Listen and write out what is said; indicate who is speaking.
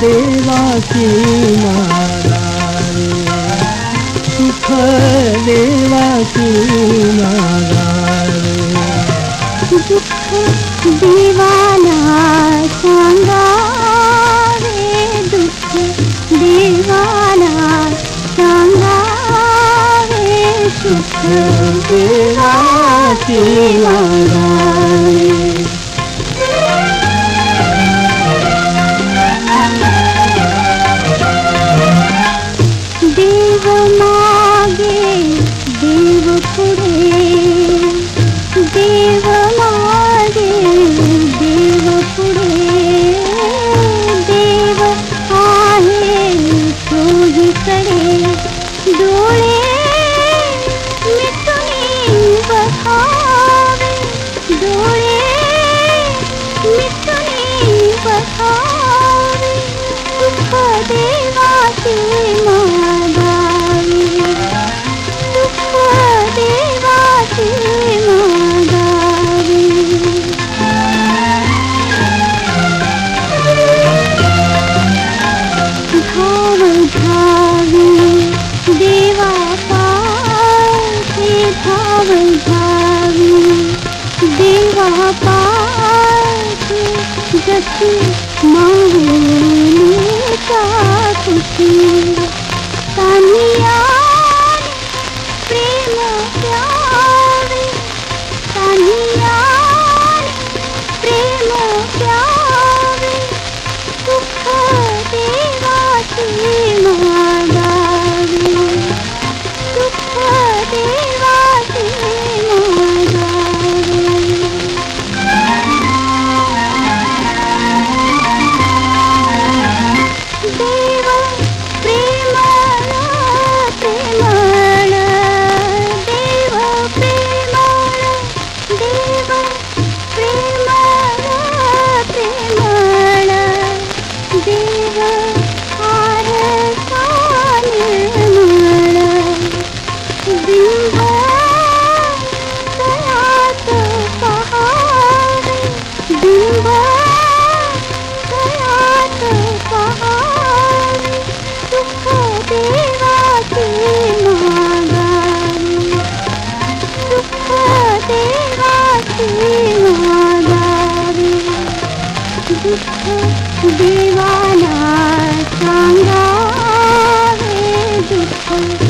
Speaker 1: देवाची माला रे सुख माला रे
Speaker 2: दुःख देवाला सांगा रे दुःख देवाला सांगा रे सुख।
Speaker 1: देवाची माला रे
Speaker 2: देवा पासे जशी माहुली कुशी तानिया प्रेम प्यावे तानिया प्रेम प्यावे सुख देवाचे मागावे सुख देवाचे दुख दीवाना सांगा दुख।